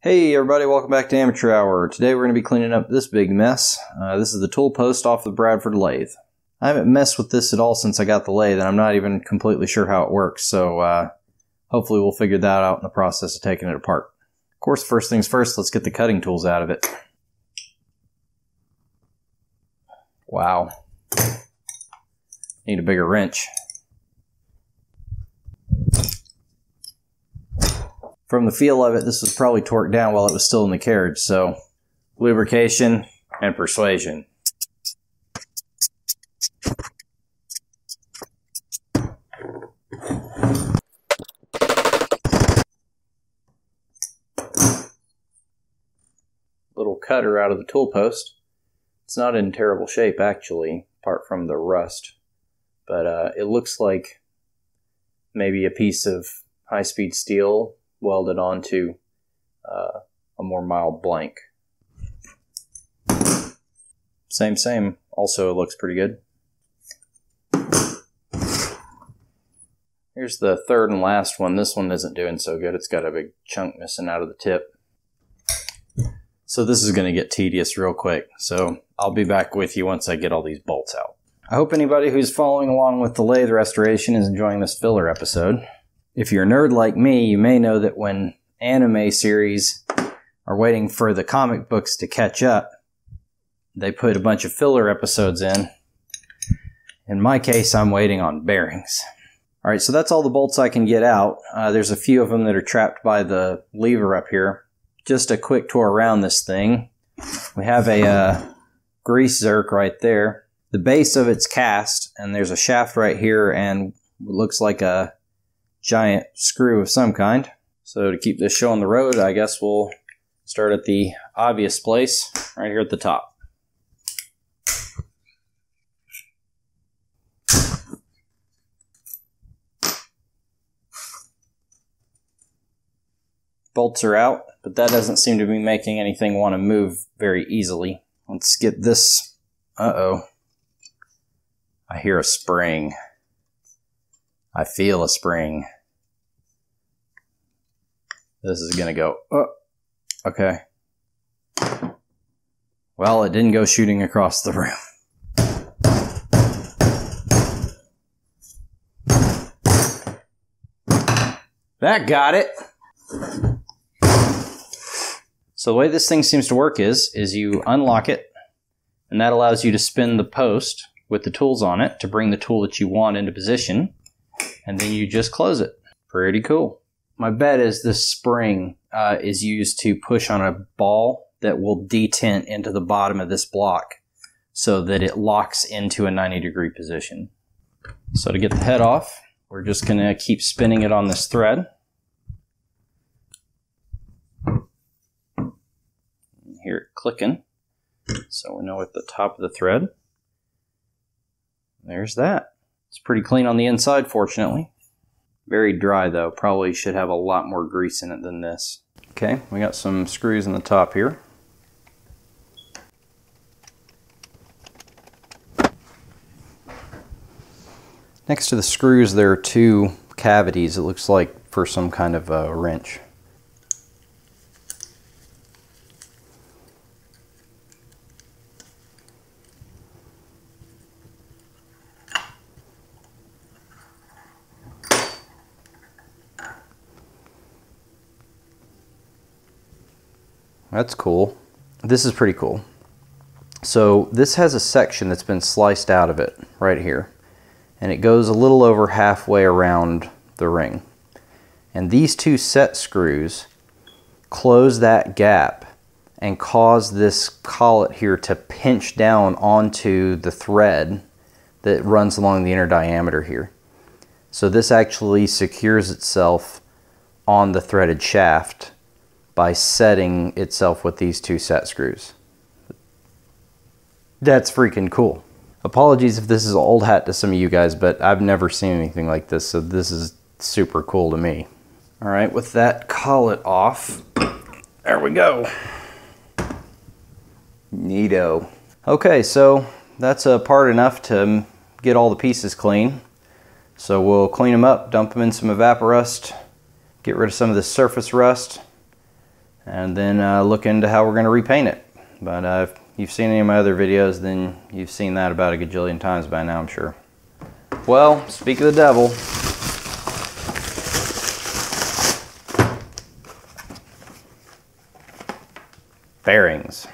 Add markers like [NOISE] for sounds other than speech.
Hey everybody, welcome back to Amateur Hour. Today we're going to be cleaning up this big mess. Uh, this is the tool post off the Bradford lathe. I haven't messed with this at all since I got the lathe, and I'm not even completely sure how it works, so uh, hopefully we'll figure that out in the process of taking it apart. Of course, first things first, let's get the cutting tools out of it. Wow. Need a bigger wrench. From the feel of it, this was probably torqued down while it was still in the carriage, so lubrication and persuasion. Little cutter out of the tool post. It's not in terrible shape actually, apart from the rust, but uh, it looks like maybe a piece of high-speed steel welded onto uh, a more mild blank. Same, same. Also, looks pretty good. Here's the third and last one. This one isn't doing so good. It's got a big chunk missing out of the tip. So this is going to get tedious real quick. So I'll be back with you once I get all these bolts out. I hope anybody who's following along with the lathe restoration is enjoying this filler episode. If you're a nerd like me, you may know that when anime series are waiting for the comic books to catch up, they put a bunch of filler episodes in. In my case, I'm waiting on bearings. All right, so that's all the bolts I can get out. Uh, there's a few of them that are trapped by the lever up here. Just a quick tour around this thing. We have a uh, grease zerk right there. The base of it's cast, and there's a shaft right here, and looks like a giant screw of some kind. So to keep this show on the road, I guess we'll start at the obvious place, right here at the top. Bolts are out, but that doesn't seem to be making anything want to move very easily. Let's get this. Uh-oh. I hear a spring. I feel a spring. This is going to go. Oh, okay. Well, it didn't go shooting across the room. That got it. So the way this thing seems to work is, is you unlock it, and that allows you to spin the post with the tools on it to bring the tool that you want into position, and then you just close it. Pretty cool. My bet is this spring uh, is used to push on a ball that will detent into the bottom of this block so that it locks into a 90 degree position. So to get the head off, we're just going to keep spinning it on this thread. Hear it clicking. So we know at the top of the thread. There's that. It's pretty clean on the inside, fortunately. Very dry though, probably should have a lot more grease in it than this. Okay, we got some screws in the top here. Next to the screws there are two cavities, it looks like for some kind of a wrench. That's cool. This is pretty cool. So this has a section that's been sliced out of it right here. And it goes a little over halfway around the ring. And these two set screws close that gap and cause this collet here to pinch down onto the thread that runs along the inner diameter here. So this actually secures itself on the threaded shaft by setting itself with these two set screws. That's freaking cool. Apologies if this is old hat to some of you guys, but I've never seen anything like this, so this is super cool to me. All right, with that collet off, [COUGHS] there we go. Neato. Okay, so that's a part enough to get all the pieces clean. So we'll clean them up, dump them in some Evapo-Rust, get rid of some of the surface rust, and then uh, look into how we're going to repaint it. But uh, if you've seen any of my other videos, then you've seen that about a gajillion times by now, I'm sure. Well, speak of the devil. Bearings.